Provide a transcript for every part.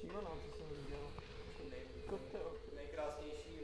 šívaná, co jsem viděl. Kotel. nejkrásnější v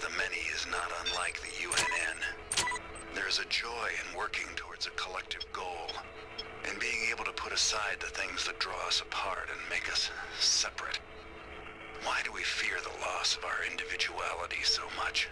the many is not unlike the UNN. There is a joy in working towards a collective goal, and being able to put aside the things that draw us apart and make us separate. Why do we fear the loss of our individuality so much?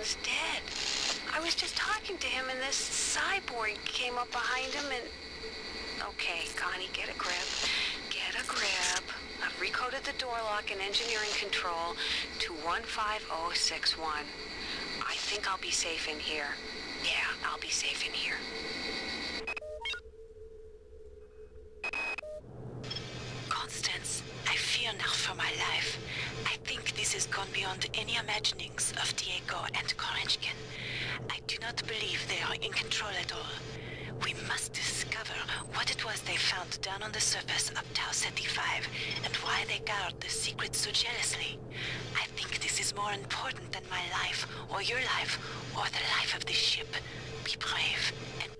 Dead. I was just talking to him and this cyborg came up behind him and... Okay, Connie, get a grip. Get a grip. I've recoded the door lock and engineering control to 15061. I think I'll be safe in here. Yeah, I'll be safe in here. Gone beyond any imaginings of Diego and Korenchkin. I do not believe they are in control at all. We must discover what it was they found down on the surface of Tau Ceti 5 and why they guard the secret so jealously. I think this is more important than my life, or your life, or the life of this ship. Be brave and